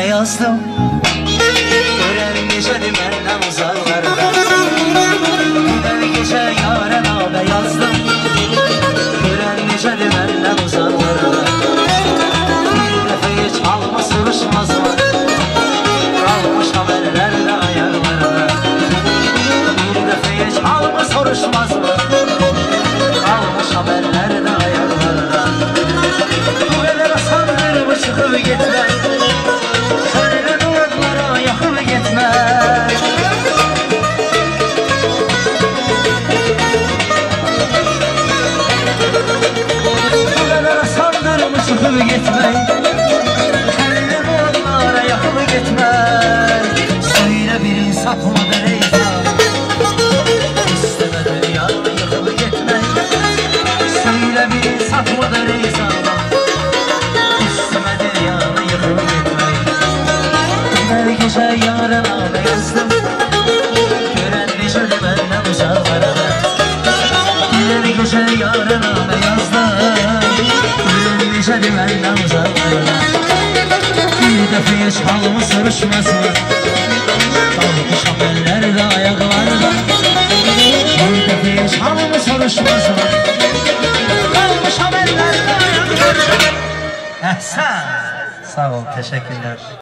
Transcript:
Yazdım sandırmış çıkıp gitmez. Söyle duvarlara yakıp gitmez. Söyle bir insaf mıdır eyzam İstemedi yarı yıkıp gitmez. Söyle bir insaf mıdır eyzam İstemedi yarı yıkıp gitmez. Her gece yarına yazdım. Gören düşürdü benden uzaklara Her gece yarına yazdım Düşürdü benden uzaklara Bir defa hiç halımı soruşmaz mı Kalmış amellerde ayaklarda Bir defa hiç halımı soruşmaz mı Kalmış amellerde ayaklarda Ehsen Sağ ol, teşekkürler.